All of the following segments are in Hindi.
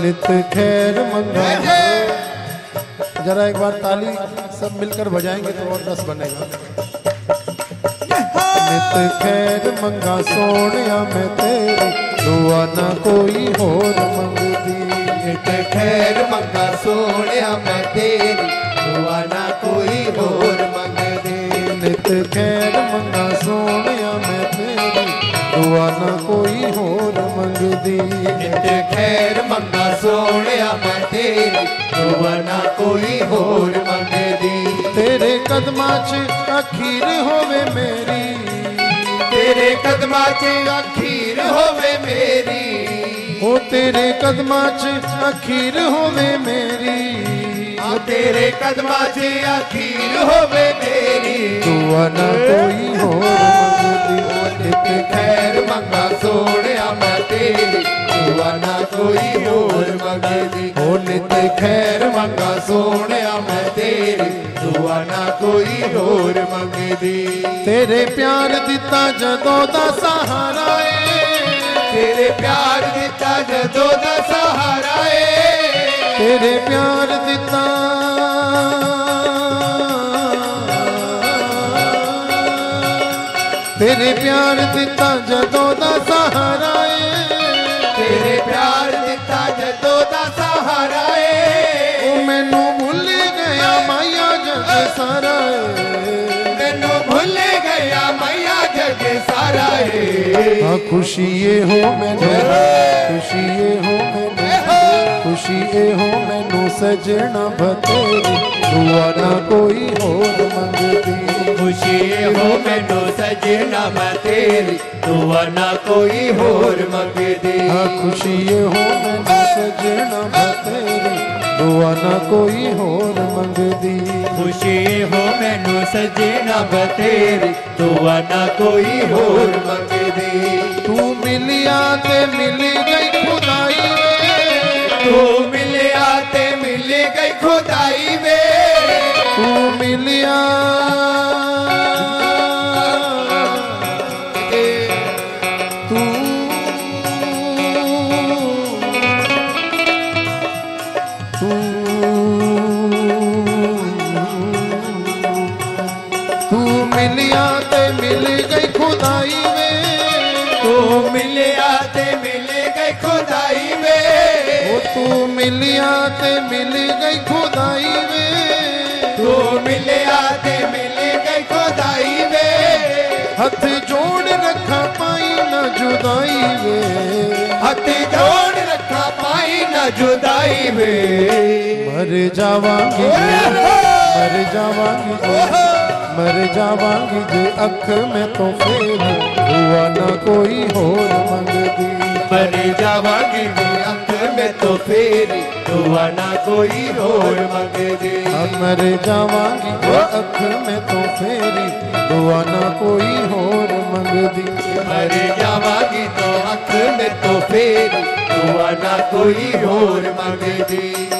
नित खैर मंगा जरा एक बार ताली सब मिलकर बजाएँगे तो और दस बनेगा। नित खैर मंगा सोनिया मैं तेरी। दुआ ना कोई होर मंगती। नित खैर मंगा सोनिया मैं तेरी। दुआ ना कोई होर नित खैर मंगा सोनिया मैं तेरी। दुआ ना कोई होर मंगती। नित खैर मंगा सोनिया मैं तेरी। दुआ ना कोई होर मंगती। तेरे कदमा च ਤੇਰੇ ਕਦਮਾਂ 'ਚ ਅਖੀਰ ਹੋਵੇ ਮੇਰੀ ਉਹ ਤੇਰੇ ਕਦਮਾਂ 'ਚ ਅਖੀਰ ਹੋਵੇ ਮੇਰੀ ਆ ਤੇਰੇ ਕਦਮਾਂ 'ਚ ਅਖੀਰ ਹੋਵੇ ਮੇਰੀ ਦੁਆ ਨਾ ਕੋਈ ਹੋਰ ਮੰਗਦੀ ਨਿਤ ਖੈਰ ਮੰਗਾ ਸੋਹਣਿਆ ਮੈਂ ਤੇਰੀ ਦੁਆ ਨਾ ਕੋਈ ਹੋਰ ਮੰਗਦੀ ਉਹ ਨਿਤ ਖੈਰ ਮੰਗਾ ਸੋਹਣਿਆ ਮੈਂ ਤੇਰੀ ਦੁਆ ਨਾ ਕੋਈ ਹੋਰ ਮੰਗਦੀ ਤੇਰੇ ਪਿਆਰ ਦਿੱਤਾ ਜਦੋਂ ਦਾ ਸਹਾਰਾ ਏ ਤੇਰੇ ਪਿਆਰ ਦਿੱਤਾ ਜਦੋਂ ਦਾ ਸਹਾਰਾ ਏ ਤੇਰੇ ਪਿਆਰ ਦਿੱਤਾ ਤੇਰੇ ਪਿਆਰ ਦਿੱਤਾ ਜਦੋਂ ਦਾ ਸਹਾਰਾ सारा तेनू भूल गया मैया जग सारा हाँ। खुशी ये हो मैंने। खुशी ये हो मैंने। खुशी ये हो मैनू सजना भते दुआ ना कोई हो मंगती। खुशी ये हो मैनू सजना भते दुआ ना कोई हो मंगती। हाँ खुशी ये हो मैनू सजना भते दुआ ना कोई होर मंगदी। खुशी हो मैनू सजना बतेरी दुआ ना कोई होर मंगदी। तू मिलिया ते मिल गई खुदाई तू मिलिया ते मिल गई खुदाई वे। तू मिलिया तू मिलिया में में तू मिलिया मिल गई खुदाई में मिल गई में हथ जोड़ रखा पाई ना जुदाई में जुदाई में मर जावांगी मर जावांगी मर जावांगी जे अख में तो फेर हुआ ना कोई होर मंगदी। मर जावांगी में तो फिर दुआ ना कोई और मांगे दे अमर जावांगी वो अख में तो फेरी दुआ ना कोई और दे अमर जावांगी तो अख में तो फेरी दुआ ना कोई और दे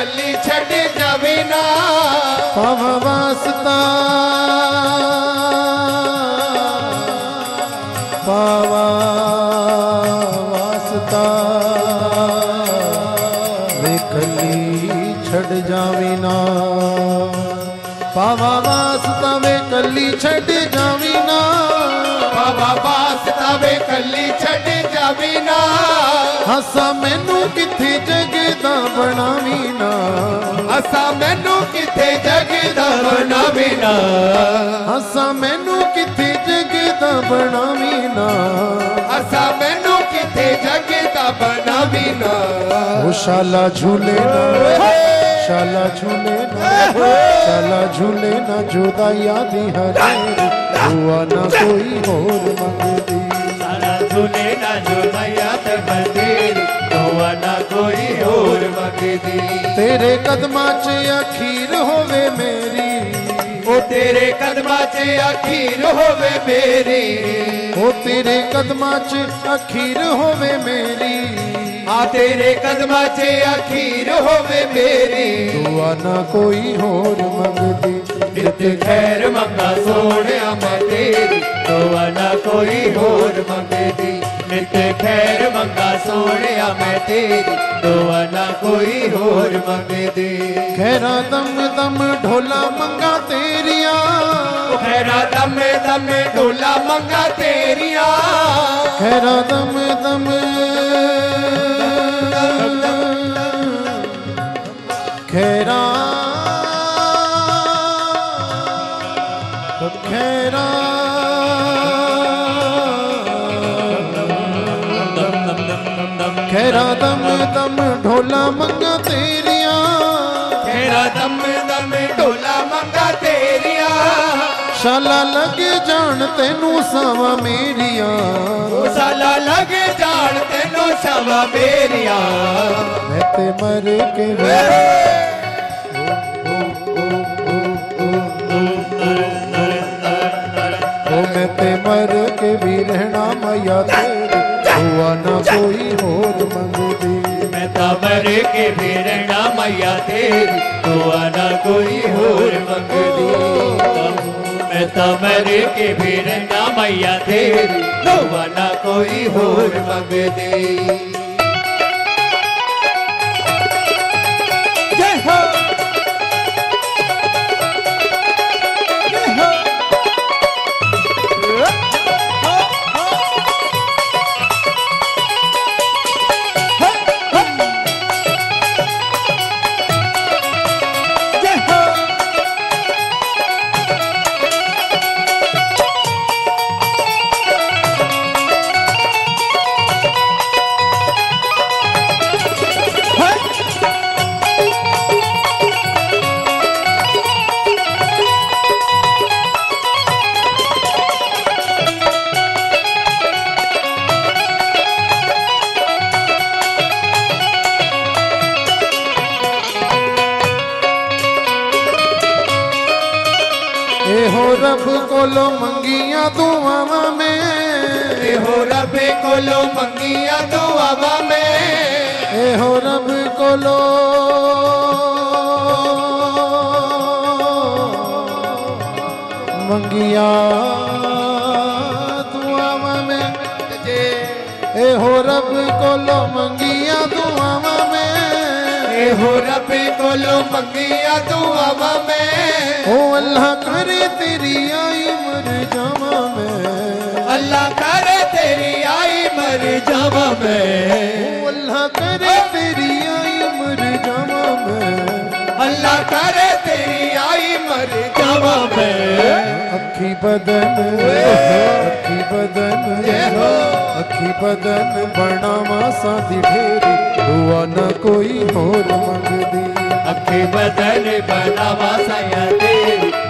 ਕੱਲੀ ਛੱਡ ਜਾਵੇ ਨਾ। ਭਵ ਵਾਸਤਾ। ਪਾਵਾ ਕੱਲੀ ਛੱਡ ਜਾਵੇ ਨਾ। ਪਾਵਾ ਵਾਸਤਾ ਕੱਲੀ ਛੱਡ ਜਾਵੇ ਨਾ। ਪਾਵਾ ਵਾਸਤਾ ਕੱਲੀ ਛੱਡ ਜਾਵੇ ਨਾ। ਹੱਸਾ ਮੈਨੂੰ ਕਿੱਥੇ ਜਗ ना बनावी ना। असा मैनू कि जगदा बनावी ना। असा मैनू कि जगदा बनावी ना। असा मैनू कि जगदा बनावी ना। उशाला झूले शाला झूले शाला झूले ना जोदा याद हुआ ना कोई होर मंगदी। झूले ना जोदा याद हुआ ना ਹੋਰ ਮੰਗਦੀ ਤੇਰੇ ਕਦਮਾਂ 'ਚ ਅਖੀਰ ਹੋਵੇ ਮੇਰੀ ਉਹ ਤੇਰੇ ਕਦਮਾਂ 'ਚ ਅਖੀਰ ਹੋਵੇ ਮੇਰੀ ਉਹ ਤੇਰੇ ਕਦਮਾਂ 'ਚ ਅਖੀਰ ਹੋਵੇ ਮੇਰੀ ਆ ਤੇਰੇ ਕਦਮਾਂ 'ਚ ਅਖੀਰ ਹੋਵੇ ਮੇਰੀ ਦੁਆ ਨਾ ਕੋਈ ਹੋਰ ਮੰਗਦੀ ਜਿਤ ਖੈਰ ਮੰਗਾ ਸੋਹਣਿਆ ਮੈਂ ਤੇਰੀ ਦੁਆ ਨਾ ਕੋਈ ਹੋਰ ਮੰਗਦੀ ਨਿਤ ਖੈਰ ਮੰਗਾ ਸੋਹਣਿਆ ਮੈਂ ਤੇਰੀ ਦੁਆ ਨਾ ਕੋਈ ਹੋਰ ਮੰਗੇ ਦੇ ਖੈਰਾ ਦਮ ਦਮ ਢੋਲਾ ਮੰਗਾ ਤੇਰੀਆਂ ਖੈਰਾ ਦਮ ਦਮ ਢੋਲਾ ਮੰਗਾ ਤੇਰੀਆਂ ਖੈਰਾ ਦਮ ਦਮ ਖੈਰਾ खेरा दम दम ढोला मंगा तेरिया। खैरा दम दम ढोला मंगा तेरिया। शाला लगे जान तेनू सावा मेरिया। शाला लगे जान तेनू सावा मेरिया। मैं ते मर के मैं ते मर के भी रहना मैया तेरे। हुआ न कोई होत मंगदी मैं तबर के भेरणा मैया तेरी हुआ न कोई होर मंगदी मैं तो तबर के भेरणा मैया तेरी हुआ न कोई होर मंगदी मंगिया तू आवा में। हो रब कोलो मंगिया तू आवा में। हो रब कोलो मंगिया तू आवा में। ए हो रब कोलो मंगिया तू आवा में। ए हो रब कोलो मंगिया तू आवा में। ओ अल्लाह करे तेरी अल्लाह करे तेरी आई मर जावा मैं। अल्लाह करे तेरी आई मर जावा मैं। अल्लाह करे तेरी आई मर जावा मैं। अखी बदन अखी बदन अखी बदन बनावा सादी फेरी। दुआ न कोई और मंगदी। अखी बदन बनावा साया तेरी।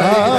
Oh.